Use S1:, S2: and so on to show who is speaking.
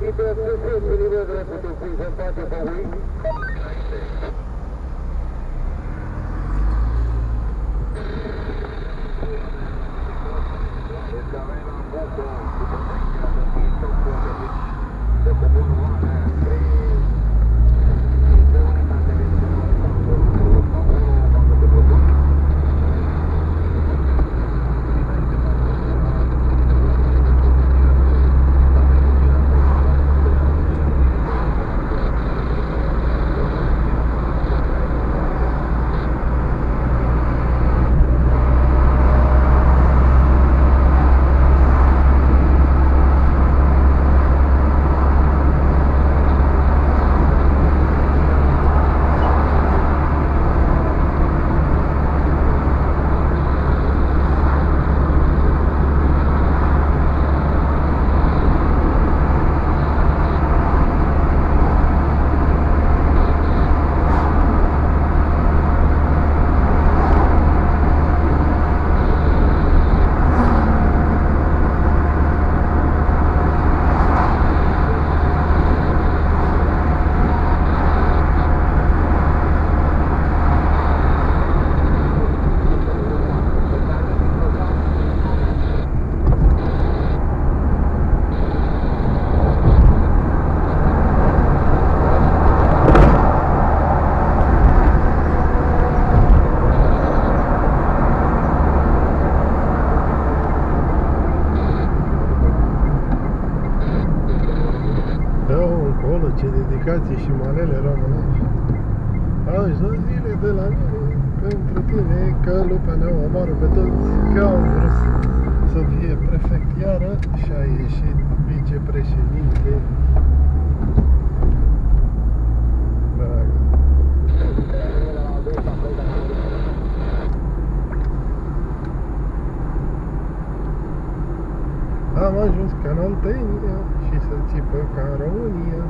S1: He does this, this, and he does that, but those things are
S2: far different. Ce dedicație și manele românești. Aș da zile de la mine pentru tine, că lupa ne omoară pe toți, că au vrut să fie prefect iară și a ieșit vicepreședinte. Dragă. Am ajuns ca în Oltenia și să țipă ca în România.